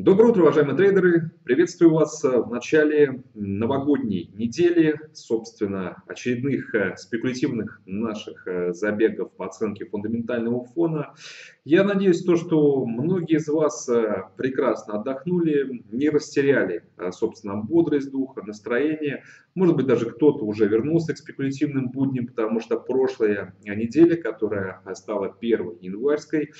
Доброе утро, уважаемые трейдеры! Приветствую вас э, в начале новогодней недели, собственно, очередных э, спекулятивных наших э, забегов по оценке фундаментального фона. Я надеюсь, то, что многие из вас прекрасно отдохнули, не растеряли, собственно, бодрость духа, настроение. Может быть, даже кто-то уже вернулся к спекулятивным будням, потому что прошлая неделя, которая стала первой январской,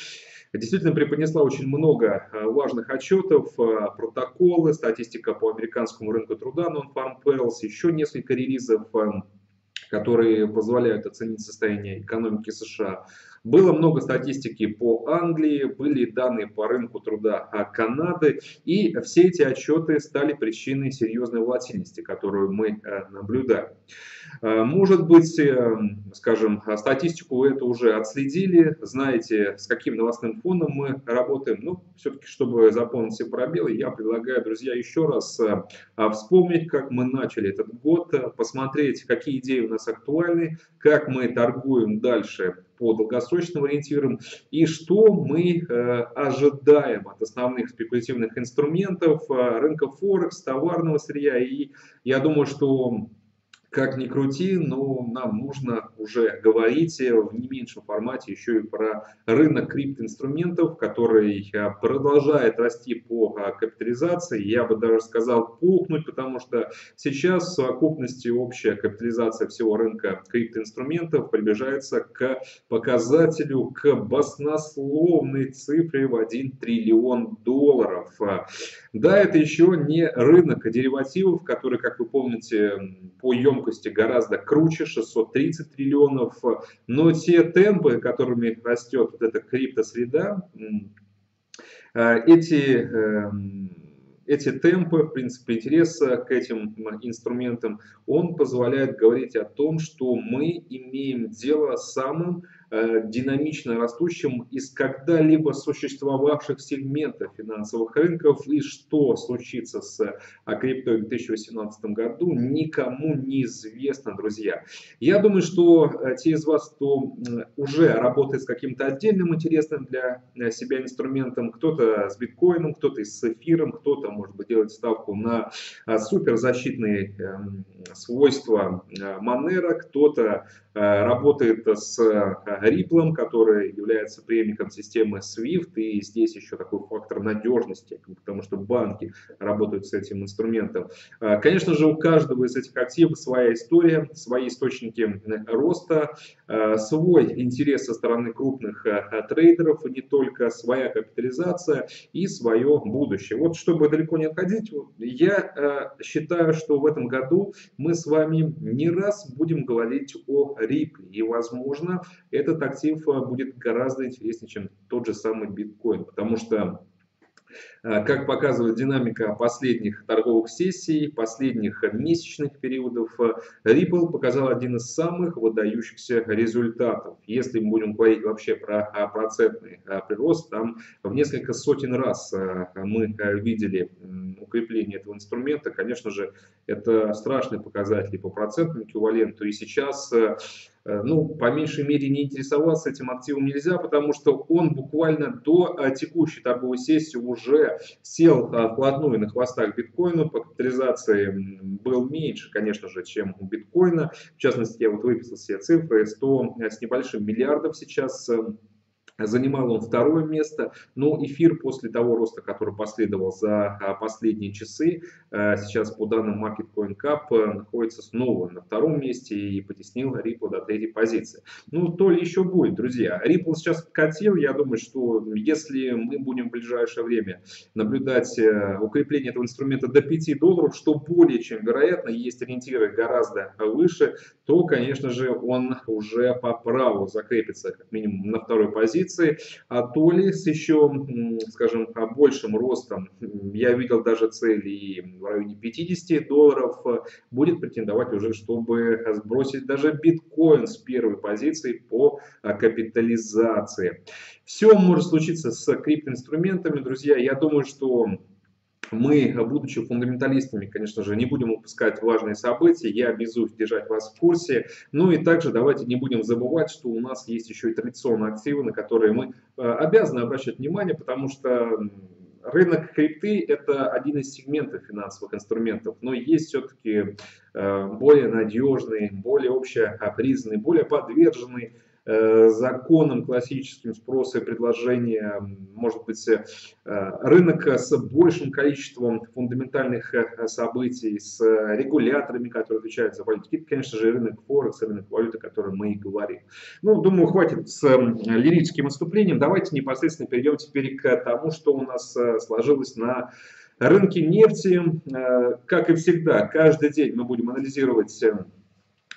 действительно преподнесла очень много э, важных отчетов, э, протоколы, статистика по американскому рынку труда, Non-Farm Payrolls, еще несколько релизов, э, которые позволяют оценить состояние экономики США. Было много статистики по Англии, были данные по рынку труда Канады, и все эти отчеты стали причиной серьезной волатильности, которую мы наблюдаем. Э, может быть, э, скажем, статистику это уже отследили, знаете, с каким новостным фоном мы работаем. Но все-таки, чтобы заполнить все пробелы, я предлагаю, друзья, еще раз э, вспомнить, как мы начали этот год, посмотреть, какие идеи у нас актуальны, как мы торгуем дальше по долгосрочным ориентирам и что мы ожидаем от основных спекулятивных инструментов рынка Форекс, товарного сырья. И я думаю, что как ни крути, но нам нужно уже говорить в не меньшем формате еще и про рынок криптоинструментов, который а, продолжает расти по а, капитализации. Я бы даже сказал пухнуть, потому что сейчас в совокупности общая капитализация всего рынка криптоинструментов приближается к показателю, к баснословной цифре в 1 триллион долларов. Да, это еще не рынок деривативов, который, как вы помните, по емкости гораздо круче, 630 триллионов, но те темпы, которыми растет вот эта криптосреда, э, эти эм, эти темпы, в принципе, интереса к этим инструментам, он позволяет говорить о том, что мы имеем дело с самым динамично растущим из когда-либо существовавших сегментов финансовых рынков и что случится с э, криптой в 2018 году, никому не известно, друзья. Я думаю, что э, те из вас, кто уже работает с каким-то отдельным интересным для себя инструментом, кто-то с биткоином, кто-то с эфиром, кто-то, может быть, делает ставку на суперзащитные эм, свойства Monero, кто-то работает с Ripple, который является преемником системы SWIFT, и здесь еще такой фактор надежности, потому что банки работают с этим инструментом. А, конечно же, у каждого из этих активов своя история, свои источники роста, а, свой интерес со стороны крупных а, трейдеров, не только своя капитализация и свое будущее. Вот чтобы далеко не отходить, я считаю, что в этом году мы с вами не раз будем говорить о Ripple, и, возможно, это этот актив э, будет гораздо интереснее, чем тот же самый биткоин, потому что Э, как показывает динамика последних торговых сессий, последних месячных периодов, э, Ripple показал один из самых выдающихся результатов. Если мы будем говорить вообще про процентный прирост, там в несколько сотен раз мы видели укрепление этого инструмента. Конечно же, это страшный показатель по процентному эквиваленту. И сейчас ну, по меньшей мере, не интересоваться этим активом нельзя, потому что он буквально до текущей торговой сессии уже сел а, вплотную на хвостах биткоина, по капитализации был меньше, конечно же, чем у биткоина. В частности, я вот выписал все цифры, 100 с небольшим миллиардов сейчас Занимал он второе место, но эфир после того роста, который последовал за а, последние часы, э, сейчас по данным Market Coin Cup э, находится снова на втором месте и потеснил Ripple до третьей позиции. Ну, то ли еще будет, друзья. Ripple сейчас подкатил, я думаю, что если мы будем в ближайшее время наблюдать э, укрепление этого инструмента до 5 долларов, что более чем вероятно, есть ориентиры гораздо выше, то, конечно же, он уже по праву закрепится как минимум на второй позиции позиции, а то ли с еще, скажем, большим ростом, я видел даже цели в районе 50 долларов, будет претендовать уже, чтобы сбросить даже биткоин с первой позиции по а, капитализации. Все может случиться с криптоинструментами, друзья. Я думаю, что мы, будучи фундаменталистами, конечно же, не будем упускать важные события, я обязуюсь держать вас в курсе. Ну и также давайте не будем забывать, что у нас есть еще и традиционные активы, на которые мы э, обязаны обращать внимание, потому что рынок крипты – это один из сегментов финансовых инструментов, но есть все-таки более надежный, более общепризнанный, более подверженный Э, законам классическим спроса и предложения, может быть, э, рынок с большим количеством фундаментальных э, событий, с регуляторами, которые отвечают за политики. Это, конечно же, рынок Форекс, рынок валюты, о котором мы и говорим. Ну, думаю, хватит с лирическим выступлением. Давайте непосредственно перейдем теперь к тому, что у нас сложилось на рынке нефти. Как и всегда, каждый день мы будем анализировать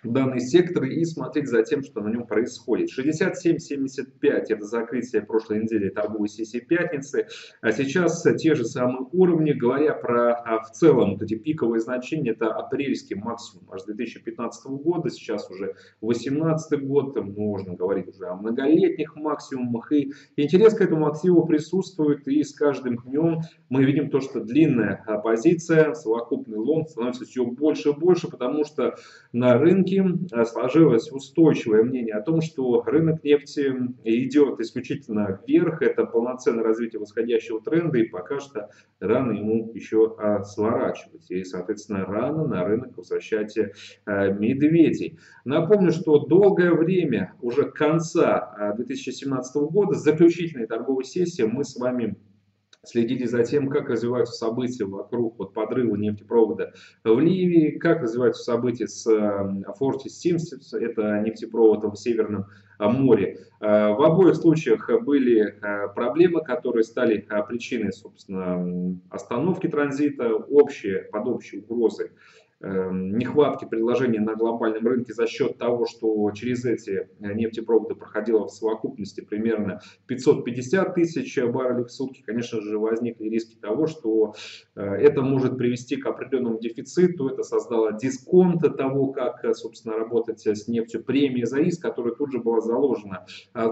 данный сектор и смотреть за тем, что на нем происходит. 67.75 это закрытие прошлой недели торговой сессии пятницы, а сейчас те же самые уровни, говоря про а, в целом вот эти пиковые значения, это апрельский максимум аж 2015 года, сейчас уже 2018 год, можно говорить уже о многолетних максимумах, и интерес к этому активу присутствует, и с каждым днем мы видим то, что длинная позиция, совокупный лонг становится все больше и больше, потому что на рынке рынке э, сложилось устойчивое мнение о том, что рынок нефти идет исключительно вверх, это полноценное развитие восходящего тренда, и пока что рано ему еще а, сворачивать. И, соответственно, рано на рынок возвращать э, медведей. Напомню, что долгое время, уже конца 2017 э, года, заключительной торговой сессии мы с вами следили за тем, как развиваются события вокруг вот, подрыва нефтепровода в Ливии, как развиваются события с Фортис Симпсонс, это нефтепровод в Северном а, море. А, в обоих случаях были проблемы, которые стали причиной, собственно, остановки транзита, общие, под общей угрозой нехватки предложения на глобальном рынке за счет того, что через эти э, нефтепроводы проходило в совокупности примерно 550 тысяч баррелей в сутки, конечно же, возникли риски того, что э, это может привести к определенному дефициту, это создало дисконт того, как, э, собственно, работать с нефтью, премия за риск, которая тут же была заложена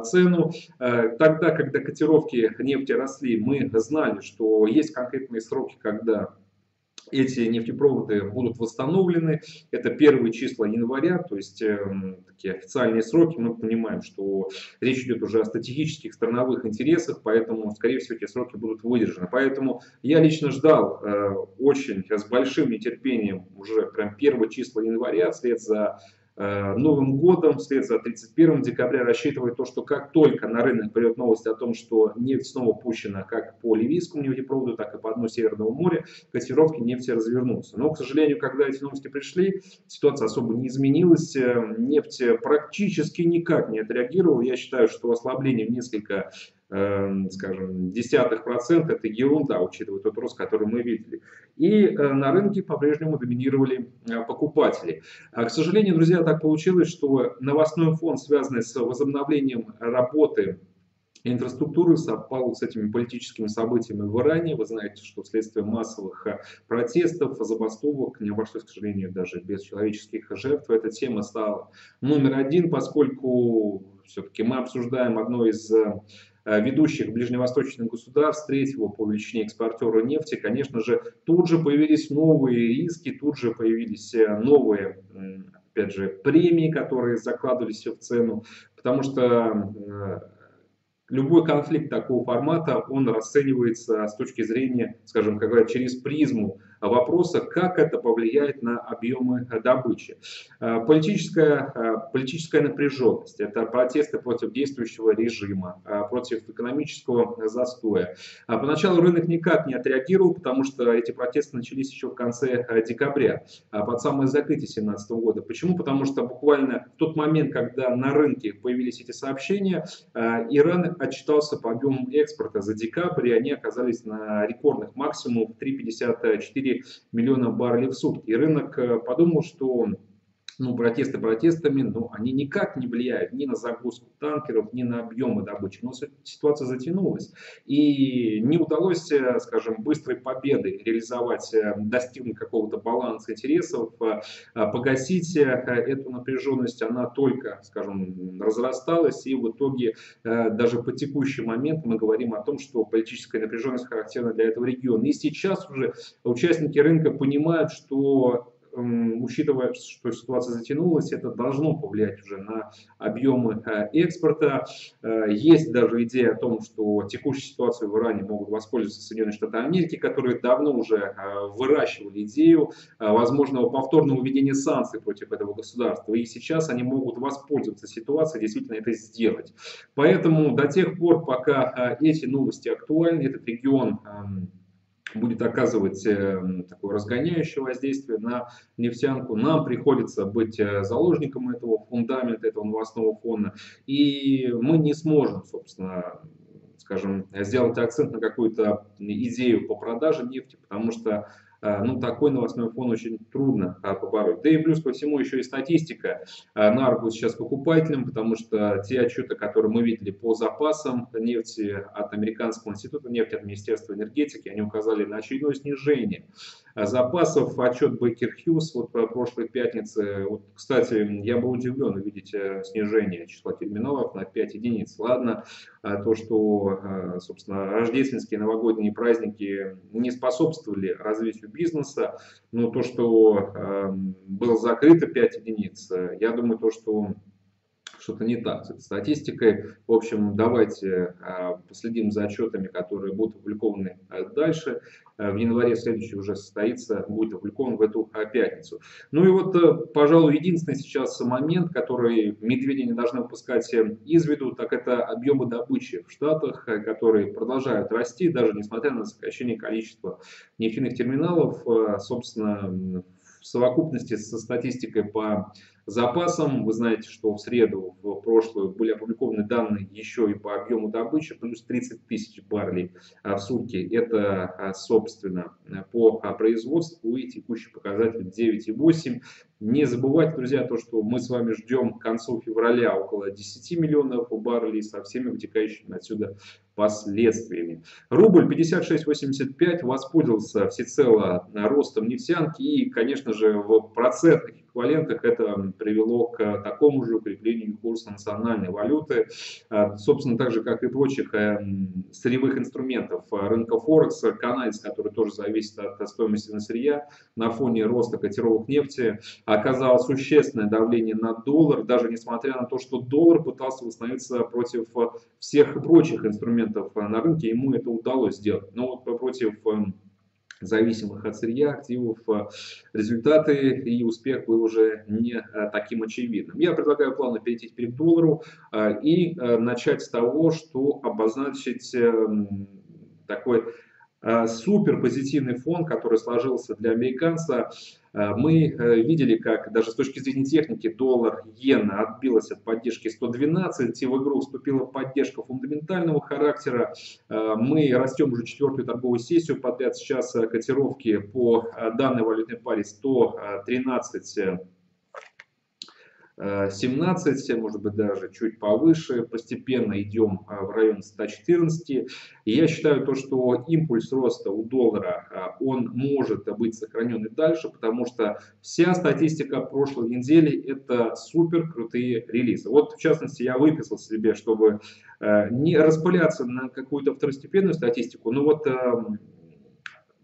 цену. Тогда, когда котировки нефти росли, мы знали, что есть конкретные сроки, когда эти нефтепроводы будут восстановлены. Это первые числа января, то есть э, такие официальные сроки. Мы понимаем, что речь идет уже о стратегических страновых интересах, поэтому, скорее всего, эти сроки будут выдержаны. Поэтому я лично ждал э, очень с большим нетерпением уже прям первые числа января, вслед за Новым годом, вслед за 31 декабря, рассчитывает то, что как только на рынок придет новость о том, что нефть снова пущена как по Ливийскому нефтепроводу, так и по дну Северного моря, котировки нефти развернутся. Но, к сожалению, когда эти новости пришли, ситуация особо не изменилась. Э, нефть практически никак не отреагировала. Я считаю, что ослабление в несколько скажем, десятых процента, это ерунда, учитывая тот рост, который мы видели. И э, на рынке по-прежнему доминировали э, покупатели. А, к сожалению, друзья, так получилось, что новостной фон, связанный с возобновлением работы инфраструктуры совпал с этими политическими событиями в Иране. Вы знаете, что вследствие массовых э, протестов, забастовок, не обошлось, к сожалению, даже без человеческих жертв, эта тема стала номер один, поскольку все-таки мы обсуждаем одно из ведущих ближневосточных государств, третьего по величине экспортера нефти, конечно же, тут же появились новые риски, тут же появились э, новые, опять же, премии, которые закладывались в цену, потому что э, любой конфликт такого формата, он расценивается с точки зрения, скажем, как говорят, через призму вопроса, как это повлияет на объемы добычи. Э, политическая, э, политическая напряженность, это протесты против действующего режима, э, против экономического застоя. Поначалу рынок никак не отреагировал, потому что эти протесты начались еще в конце декабря, под самое закрытие 2017 года. Почему? Потому что буквально в тот момент, когда на рынке появились эти сообщения, Иран отчитался по объемам экспорта за декабрь, и они оказались на рекордных максимумах 3,54 миллиона баррелей в сутки. И рынок э, подумал, что ну, протесты протестами, но они никак не влияют ни на загрузку танкеров, ни на объемы добычи. Но ситуация затянулась. И не удалось, э, скажем, быстрой победы реализовать, э, достигнуть какого-то баланса интересов, погасить эту напряженность. Она только, скажем, разрасталась. И в итоге даже по текущий момент мы говорим о том, что политическая напряженность характерна для этого региона. И сейчас уже участники рынка понимают, что учитывая, что ситуация затянулась, это должно повлиять уже на объемы экспорта. Есть даже идея о том, что текущую ситуацию в Иране могут воспользоваться Соединенные Штаты Америки, которые давно уже выращивали идею возможного повторного введения санкций против этого государства. И сейчас они могут воспользоваться ситуацией, действительно это сделать. Поэтому до тех пор, пока эти новости актуальны, этот регион будет оказывать э, такое разгоняющее воздействие на нефтянку. Нам приходится быть э, заложником этого фундамента, этого новостного фона. И мы не сможем, собственно, скажем, сделать акцент на какую-то идею по продаже нефти, потому что ну, такой новостной фон очень трудно а, побороть. Да и плюс ко всему еще и статистика э, на руку сейчас покупателям, потому что те отчеты, которые мы видели по запасам нефти от Американского института нефти, от Министерства энергетики, они указали на очередное снижение запасов. Отчет Бекер Хьюз вот прошлой пятницы. Вот, кстати, я был удивлен увидеть э, снижение числа терминалов на 5 единиц. Ладно, а то, что, э, собственно, рождественские новогодние праздники не способствовали развитию бизнеса, но то, что эм, было закрыто 5 единиц, э, я думаю, то, что что-то не так с этой статистикой. В общем, давайте а, последим за отчетами, которые будут опубликованы а, дальше. А, в январе следующий уже состоится, будет опубликован в эту пятницу. Ну и вот, пожалуй, единственный сейчас момент, который медведи не должны упускать э, из виду, так это объемы добычи в Штатах, э, которые продолжают расти, даже несмотря на сокращение количества нефтяных терминалов. Собственно, в совокупности со статистикой по запасам, вы знаете, что в среду, в прошлую, были опубликованы данные еще и по объему добычи, плюс 30 тысяч баррелей а, в сутки. Это, а, собственно, по а, производству и текущий показатель 9,8. Не забывайте, друзья, то, что мы с вами ждем к концу февраля около 10 миллионов баррелей со всеми вытекающими отсюда последствиями. Рубль 56.85 воспользовался всецело ростом нефтянки и, конечно же, в процентных эквивалентах это привело к такому же укреплению курса национальной валюты, а, собственно, так же, как и прочих э, сырьевых инструментов рынка Форекс, канадец, который тоже зависит от стоимости на сырья, на фоне роста котировок нефти, оказал существенное давление на доллар, даже несмотря на то, что доллар пытался восстановиться против всех прочих инструментов э, на рынке, ему это удалось сделать. Но вот против эм, зависимых от сырья активов э, результаты и успех был уже не э, таким очевидным. Я предлагаю плавно перейти теперь к доллару и начать с того, что обозначить эм, такой Э, супер позитивный фон, который сложился для американца. Э, мы э, видели, как даже с точки зрения техники доллар, иена отбилась от поддержки 112, и в игру вступила поддержка фундаментального характера. Мы растем уже четвертую торговую сессию подряд. Сейчас котировки по данной валютной паре 113 17, может быть даже чуть повыше, постепенно идем а, в район 114. И я считаю то, что импульс роста у доллара, а, он может быть сохранен и дальше, потому что вся статистика прошлой недели это супер крутые релизы. Вот в частности я выписал себе, чтобы не распыляться на какую-то второстепенную статистику, но вот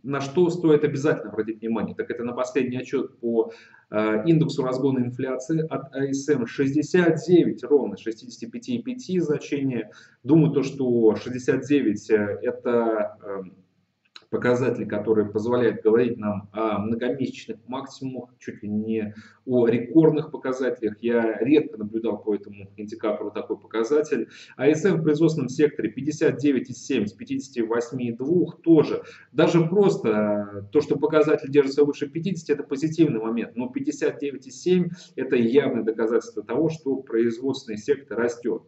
на что стоит обязательно обратить внимание, так это на последний отчет по э, индексу разгона инфляции от АСМ 69, ровно 65,5 значение. Думаю, то, что 69 э, это э, показатели, которые позволяют говорить нам о многомесячных максимумах, чуть ли не о рекордных показателях. Я редко наблюдал по этому индикатору такой показатель. АСМ в производственном секторе 59,7 с 58,2 тоже. Даже просто то, что показатель держится выше 50, это позитивный момент. Но 59,7 это явное доказательство того, что производственный сектор растет.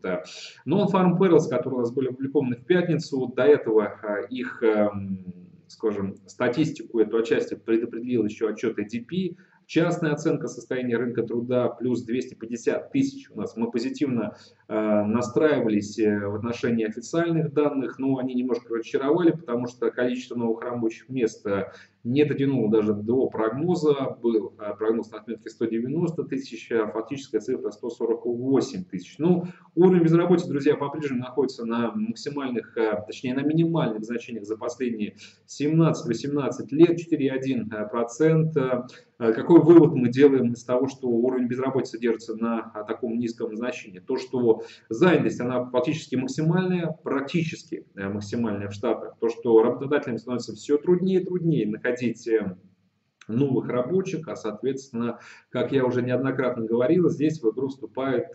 Non-Farm Payrolls, которые у нас были опубликованы в пятницу, до этого а, их эм, скажем, статистику эту отчасти предопределил еще отчет ADP, частная оценка состояния рынка труда плюс 250 тысяч у нас. Мы позитивно э, настраивались э, в отношении официальных данных, но они немножко разочаровали, потому что количество новых рабочих мест э, не дотянула даже до прогноза, был прогноз на отметке 190 тысяч, а фактическая цифра 148 тысяч. Ну, уровень безработицы, друзья, по-прежнему находится на максимальных, точнее на минимальных значениях за последние 17-18 лет, 4,1%. Э, какой вывод мы делаем из того, что уровень безработицы держится на таком низком значении? То, что занятость, она фактически максимальная, практически э, максимальная в Штатах. То, что работодателям становится все труднее и труднее находить э, новых рабочих, а соответственно, как я уже неоднократно говорил, здесь в игру вступают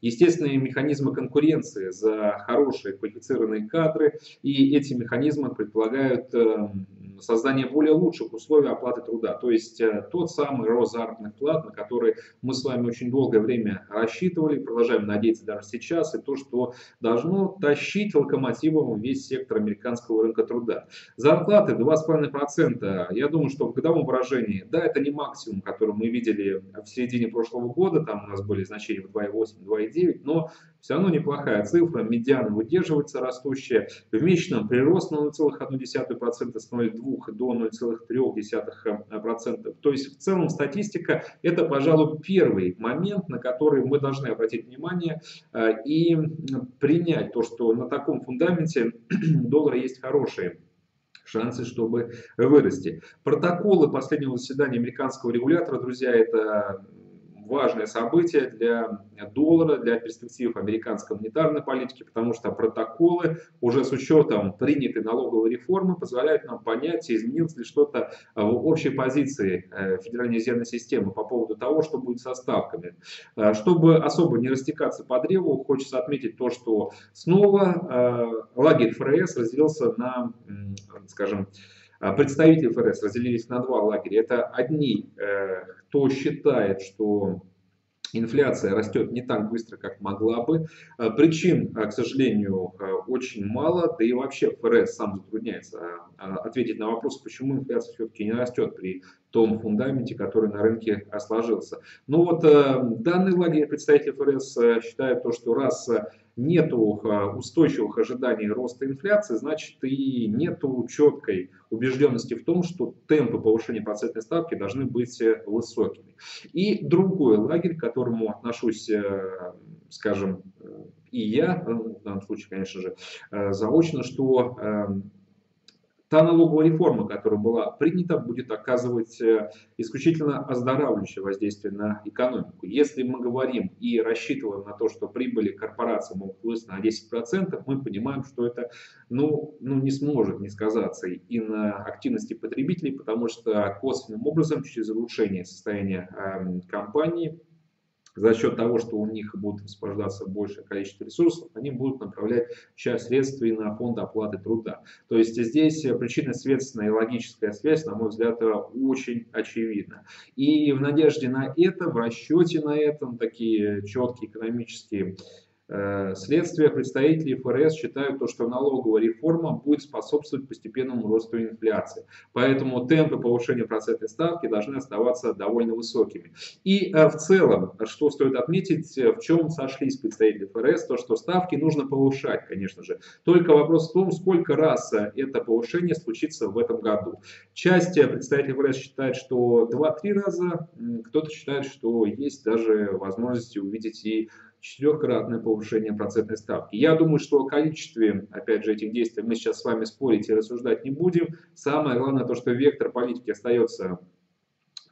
естественные механизмы конкуренции за хорошие квалифицированные кадры, и эти механизмы предполагают эм, создание более лучших условий оплаты труда. То есть э, тот самый рост заработных плат, на который мы с вами очень долгое время рассчитывали, продолжаем надеяться даже сейчас, и то, что должно тащить локомотивом весь сектор американского рынка труда. Зарплаты 2,5%. Я думаю, что в годовом выражении, да, это не максимум, который мы видели в середине прошлого года, там у нас были значения в 2,8, 2,9, но все равно неплохая цифра, медиана выдерживается растущая, в месячном прирост на 0,1% с 0,2 до 0,3%. То есть в целом статистика это, пожалуй, первый момент, на который мы должны обратить внимание э, и принять то, что на таком фундаменте доллара есть хорошие шансы, чтобы вырасти. Протоколы последнего заседания американского регулятора, друзья, это важное событие для доллара, для перспектив американской монетарной политики, потому что протоколы уже с учетом принятой налоговой реформы позволяют нам понять, изменилось ли что-то в общей позиции э, Федеральной резервной системы по поводу того, что будет со ставками. Э, чтобы особо не растекаться по древу, хочется отметить то, что снова э, лагерь ФРС разделился на, скажем, Представители ФРС разделились на два лагеря. Это одни, кто считает, что инфляция растет не так быстро, как могла бы. Э, причин, э, к сожалению, э, очень мало, да и вообще ФРС сам затрудняется ответить на вопрос, почему инфляция все-таки не растет при том фундаменте, который на рынке сложился. Но вот данный лагерь представителей ФРС считают то, что раз нету устойчивых ожиданий роста инфляции, значит и нету четкой убежденности в том, что темпы повышения процентной ставки должны быть высокими. И другой лагерь, к которому отношусь, э, скажем, и я, ну, в данном случае, конечно же, э, заочно, что та налоговая реформа, которая была принята, будет оказывать э, исключительно оздоравливающее воздействие на экономику. Если мы говорим и рассчитываем на то, что прибыли корпорации могут вырасти на 10%, мы понимаем, что это ну, ну, не сможет не сказаться и на активности потребителей, потому что косвенным образом через улучшение состояния э, компании за счет того, что у них будет высвобождаться большее количество ресурсов, они будут направлять часть средств и на фонд оплаты труда. То есть здесь причинно-следственная и логическая связь, на мой взгляд, очень очевидна. И в надежде на это, в расчете на этом, такие четкие экономические Э, следствия представители ФРС считают, то, что налоговая реформа будет способствовать постепенному росту инфляции. Поэтому темпы повышения процентной ставки должны оставаться довольно высокими. И э, в целом, что стоит отметить, в чем сошлись представители ФРС, то, что ставки нужно повышать, конечно же. Только вопрос в том, сколько раз это повышение случится в этом году. Часть представителей ФРС считает, что 2-3 раза, кто-то считает, что есть даже возможность увидеть и четырехкратное повышение процентной ставки. Я думаю, что о количестве, опять же, этих действий мы сейчас с вами спорить и рассуждать не будем. Самое главное то, что вектор политики остается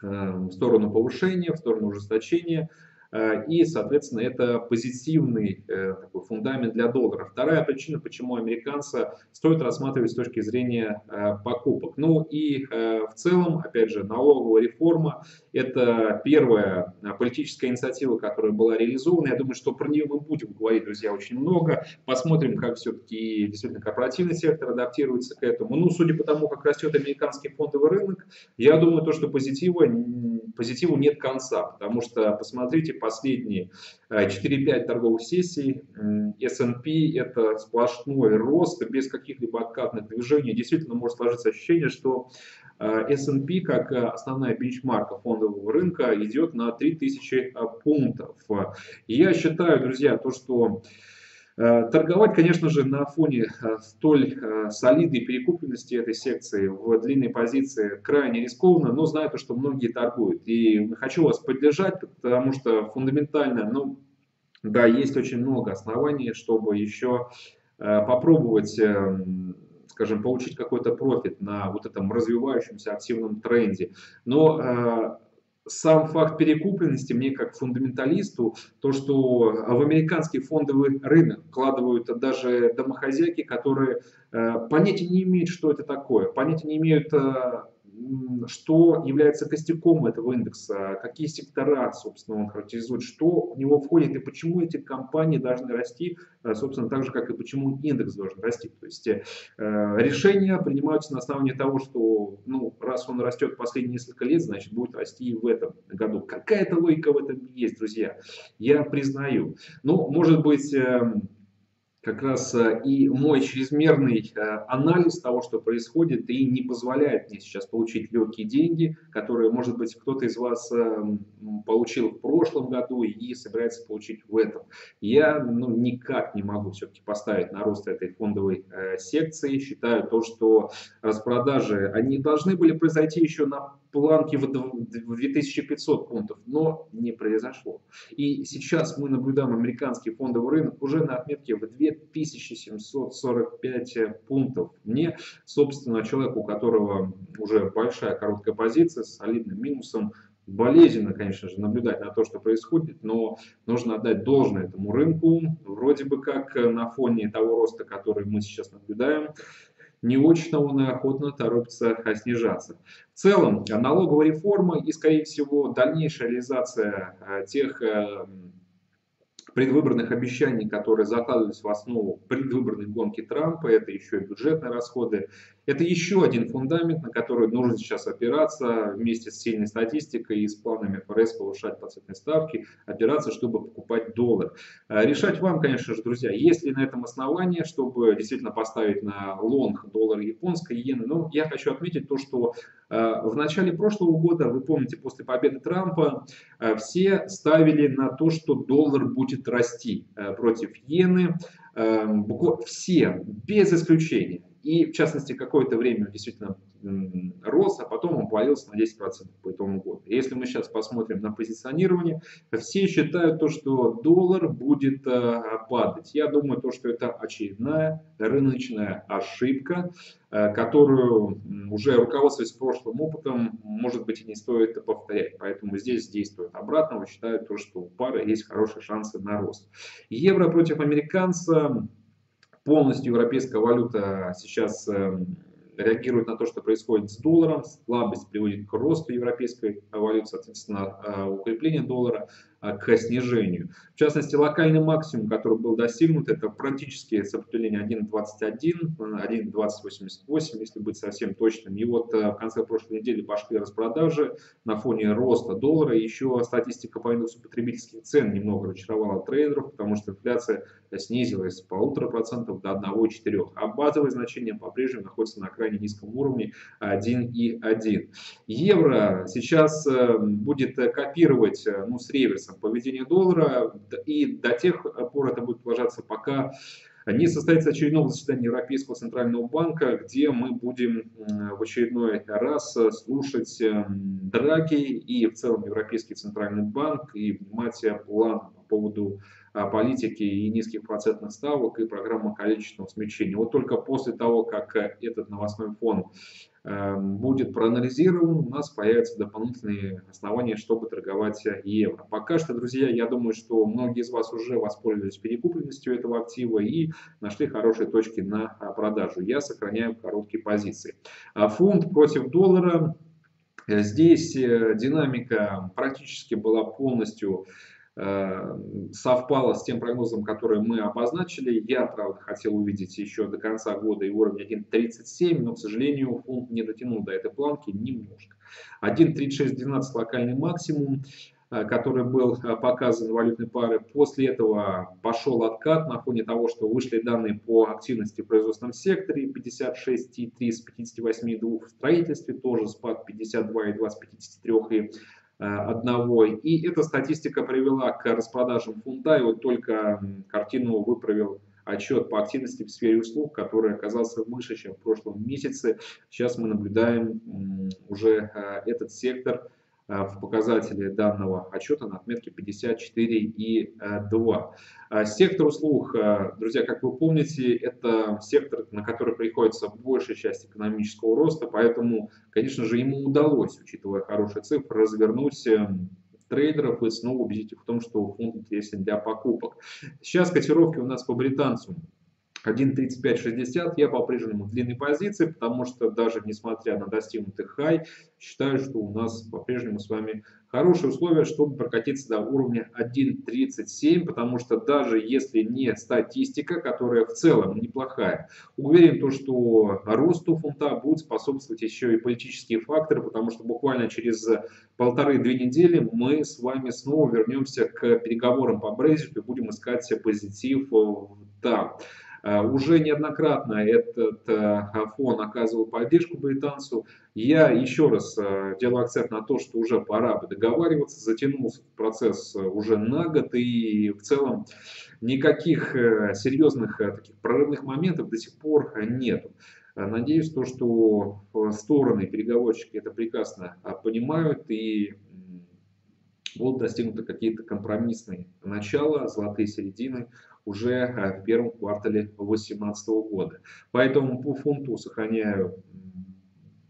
э, в сторону повышения, в сторону ужесточения. Э, и, соответственно, это позитивный э, такой фундамент для доллара. Вторая причина, почему американца стоит рассматривать с точки зрения э, покупок. Ну и в целом, опять же, налоговая реформа – это первая политическая инициатива, которая была реализована. Я думаю, что про нее мы будем говорить, друзья, очень много. Посмотрим, как все-таки действительно корпоративный сектор адаптируется к этому. Ну, судя по тому, как растет американский фондовый рынок, я думаю, то, что позитива, позитиву нет конца, потому что, посмотрите, последние 4-5 э, торговых сессий S&P это сплошной рост без каких-либо откатных движений. Действительно может сложиться ощущение, что э, S&P как э, основная бенчмарка фондового рынка идет на 3000 пунктов. И я считаю, друзья, то, что Э, торговать, конечно же, на фоне э, столь э, солидной перекупленности этой секции в длинной позиции крайне рискованно, но знаю, что многие торгуют. И хочу вас поддержать, потому что фундаментально, ну, да, есть очень много оснований, чтобы еще попробовать, скажем, получить какой-то профит на вот этом развивающемся активном тренде. Но сам факт перекупленности мне как фундаменталисту, то, что в американский фондовый рынок вкладывают даже домохозяйки, которые э, понятия не имеют, что это такое, понятия не имеют э, что является костяком этого индекса, какие сектора, собственно, он характеризует, что в него входит и почему эти компании должны расти, э, собственно, так же, как и почему индекс должен расти. То есть э, решения принимаются на основании того, что, ну, раз он растет последние несколько лет, значит, будет расти и в этом году. Какая-то логика в этом есть, друзья, я признаю. Ну, может быть, эм, как раз э, и мой чрезмерный э, анализ того, что происходит, и не позволяет мне сейчас получить легкие деньги, которые, может быть, кто-то из вас э, получил в прошлом году и собирается получить в этом. Я ну, никак не могу все-таки поставить на рост этой фондовой секции. Считаю то, что распродажи, они должны были произойти еще на планки в 2500 пунктов, но не произошло. И сейчас мы наблюдаем американский фондовый рынок уже на отметке в 2745 пунктов. Мне, собственно, человеку, у которого уже большая короткая позиция с солидным минусом, болезненно, конечно же, наблюдать на то, что происходит, но нужно отдать должное этому рынку. Вроде бы как на фоне того роста, который мы сейчас наблюдаем, не и охотно торопится снижаться. В целом, налоговая реформа и, скорее всего, дальнейшая реализация э, тех э, предвыборных обещаний, которые закладывались в основу предвыборной гонки Трампа, это еще и бюджетные расходы, это еще один фундамент, на который нужно сейчас опираться вместе с сильной статистикой и с планами ФРС повышать процентные ставки, опираться, чтобы покупать доллар. А, решать вам, конечно же, друзья, есть ли на этом основание, чтобы действительно поставить на лонг доллар японской иены. Но я хочу отметить то, что а, в начале прошлого года, вы помните, после победы Трампа, а, все ставили на то, что доллар будет расти против иены. Все, без исключения. И, в частности, какое-то время он действительно рос, а потом он повалился на 10% по итогу года. Если мы сейчас посмотрим на позиционирование, все считают то, что доллар будет э, падать. Я думаю, то, что это очередная рыночная ошибка, э, которую уже руководствуясь прошлым опытом, может быть и не стоит повторять. Поэтому здесь действует обратно, считают то, что у пары есть хорошие шансы на рост. Евро против американца полностью европейская валюта сейчас эм, реагирует на то, что происходит с долларом, слабость приводит к росту европейской валюты, соответственно, э, укрепление доллара к снижению. В частности, локальный максимум, который был достигнут, это практически сопротивление 1.21, 1.2088, если быть совсем точным. И вот э, в конце прошлой недели пошли распродажи на фоне роста доллара. Еще статистика по индексу потребительских цен немного разочаровала трейдеров, потому что инфляция снизилась с полутора процентов до 1,4. А базовое значение по-прежнему находится на крайне низком уровне 1,1. Евро сейчас э, будет копировать э, ну, с реверсом поведение доллара, и до тех пор это будет продолжаться, пока не состоится очередного заседания Европейского центрального банка, где мы будем в очередной раз слушать эм, Драги и в целом Европейский центральный банк и внимать план по поводу политики и низких процентных ставок и программа количественного смягчения. Вот только после того, как этот новостной фон Эм, будет проанализирован, у нас появятся дополнительные основания, чтобы торговать евро. Пока что, друзья, я думаю, что многие из вас уже воспользовались перекупленностью этого актива и нашли хорошие точки на продажу. Я сохраняю короткие позиции. А фунт против доллара. Здесь э, динамика практически была полностью Э, совпало с тем прогнозом, который мы обозначили. Я, правда, хотел увидеть еще до конца года и уровень 1.37, но, к сожалению, фунт не дотянул до этой планки немножко. 1.3612 локальный максимум, э, который был э, показан валютной пары. После этого пошел откат на фоне того, что вышли данные по активности в производственном секторе 56,3 с 58,2 в строительстве, тоже спад 52,2 с 53 и одного. И эта статистика привела к распродажам фунта, и вот только картину выправил отчет по активности в сфере услуг, который оказался выше, чем в прошлом месяце. Сейчас мы наблюдаем уже этот сектор Э, в показателе данного отчета на отметке 54,2. Э, сектор услуг, э, друзья, как вы помните, это сектор, на который приходится большая часть экономического роста, поэтому, конечно же, ему удалось, учитывая хорошие цифры, развернуть трейдеров и снова убедить их в том, что фонд интересен для покупок. Сейчас котировки у нас по британцу 1.3560 я по-прежнему в длинной позиции, потому что даже несмотря на достигнутый хай, считаю, что у нас по-прежнему с вами хорошие условия, чтобы прокатиться до уровня 1.37, потому что даже если не статистика, которая в целом неплохая, уверен, то, что росту фунта будут способствовать еще и политические факторы, потому что буквально через полторы-две недели мы с вами снова вернемся к переговорам по Брexit и будем искать позитив там. Э, уже неоднократно этот э, фон оказывал поддержку британцу. Я еще раз э, делаю акцент на то, что уже пора бы договариваться. Затянулся процесс уже на год и в целом никаких серьезных таких прорывных моментов до сих пор нет. Надеюсь, то, что стороны, переговорщики это прекрасно понимают и будут достигнуты какие-то компромиссные начала, золотые середины уже э, в первом квартале 2018 года. Поэтому по фунту сохраняю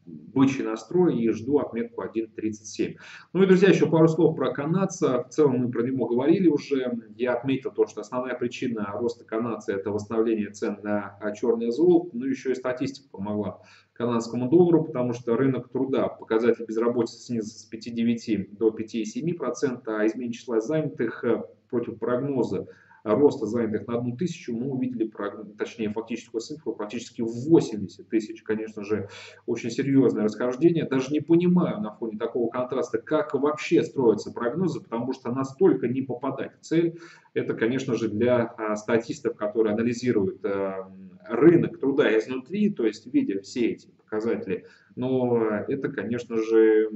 бычий настрой и жду отметку 1.37. Ну и, друзья, еще пару слов про канадца. В целом мы про него говорили уже. Я отметил то, что основная причина роста канадца это восстановление цен на черное золото. Ну еще и статистика помогла канадскому доллару, потому что рынок труда, показатель безработицы снизился с 5,9 до 5,7%, а изменение числа занятых э, против прогноза роста занятых на одну тысячу мы увидели, точнее, фактическую цифру практически в 80 тысяч. Конечно же, очень серьезное расхождение. Даже не понимаю на фоне такого контраста, как вообще строятся прогнозы, потому что настолько не попадать в цель. Это, конечно же, для а, статистов, которые анализируют а, рынок труда изнутри, то есть видя все эти показатели. Но это, конечно же,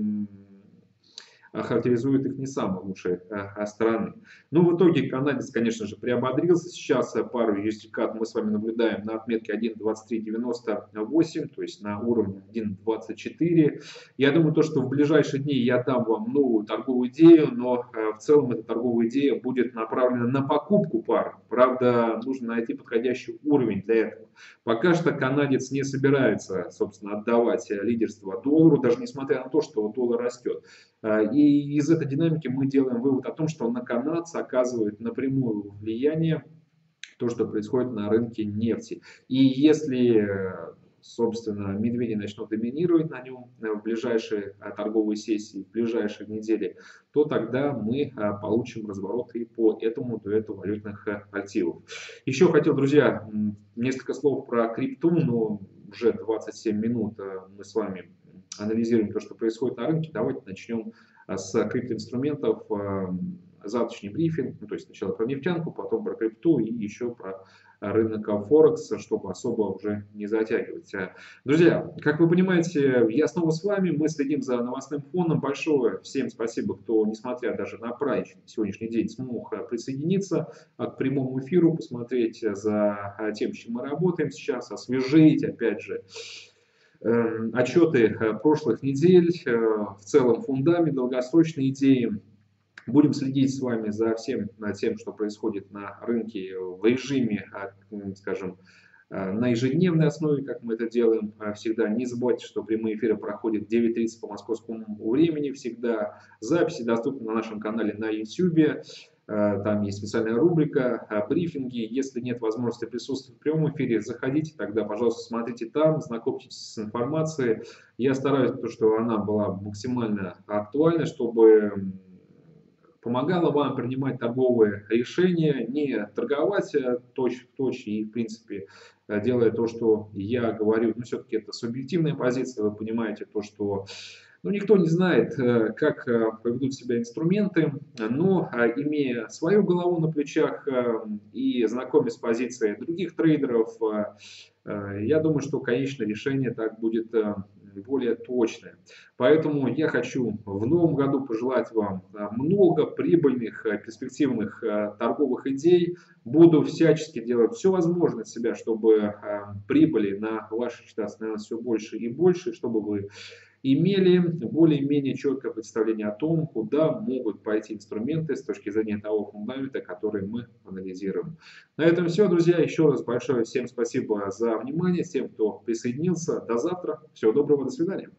характеризует их не самой лучшей э, стороны. Но ну, в итоге канадец, конечно же, приободрился. Сейчас э, пару юстикат мы с вами наблюдаем на отметке 1.2398, то есть на уровне 1.24. Я думаю, то, что в ближайшие дни я дам вам новую торговую идею, но э, в целом эта торговая идея будет направлена на покупку пар. Правда, нужно найти подходящий уровень для этого. Пока что канадец не собирается, собственно, отдавать лидерство доллару, даже несмотря на то, что доллар растет. И и из этой динамики мы делаем вывод о том, что на канадца оказывает напрямую влияние то, что происходит на рынке нефти. И если собственно, медведи начнут доминировать на нем в ближайшие а, торговые сессии, в ближайшие недели, то тогда мы а, получим разворот и по этому дуэту валютных активов. Еще хотел, друзья, несколько слов про крипту, но уже 27 минут мы с вами анализируем то, что происходит на рынке. Давайте начнем с криптоинструментов э, завтрашний брифинг, ну, то есть сначала про нефтянку, потом про крипту и еще про рынок Форекс, чтобы особо уже не затягивать. Друзья, как вы понимаете, я снова с вами, мы следим за новостным фоном. Большое всем спасибо, кто, несмотря даже на праздничный сегодняшний день, смог присоединиться к прямому эфиру, посмотреть за тем, чем мы работаем сейчас, освежить, опять же, Эм, отчеты э, прошлых недель, э, в целом фундамент, долгосрочные идеи. Будем следить с вами за всем тем, что происходит на рынке в режиме, э, скажем, на ежедневной основе, как мы это делаем всегда. Не забывайте, что прямые эфиры проходят в 9.30 по московскому времени всегда. Записи доступны на нашем канале на YouTube. Там есть специальная рубрика брифинги. Если нет возможности присутствовать в прямом эфире, заходите тогда, пожалуйста, смотрите там, знакомьтесь с информацией. Я стараюсь, то, что она была максимально актуальна, чтобы помогала вам принимать торговые решения, не торговать э, точь в точь и, в принципе, делая то, что я говорю. Но все-таки это субъективная позиция, вы понимаете то, что ну, никто не знает, э, как э, поведут себя инструменты, но э, имея свою голову на плечах и знакомясь с позицией других трейдеров, я думаю, что конечное решение так будет более точные. Поэтому я хочу в новом году пожелать вам много прибыльных, перспективных торговых идей. Буду всячески делать все возможное от себя, чтобы прибыли на ваши счета становилось все больше и больше, чтобы вы имели более-менее четкое представление о том, куда могут пойти инструменты с точки зрения того фундамента, который мы анализируем. На этом все, друзья. Еще раз большое всем спасибо за внимание, всем, кто присоединился. До завтра. Всего доброго, до свидания.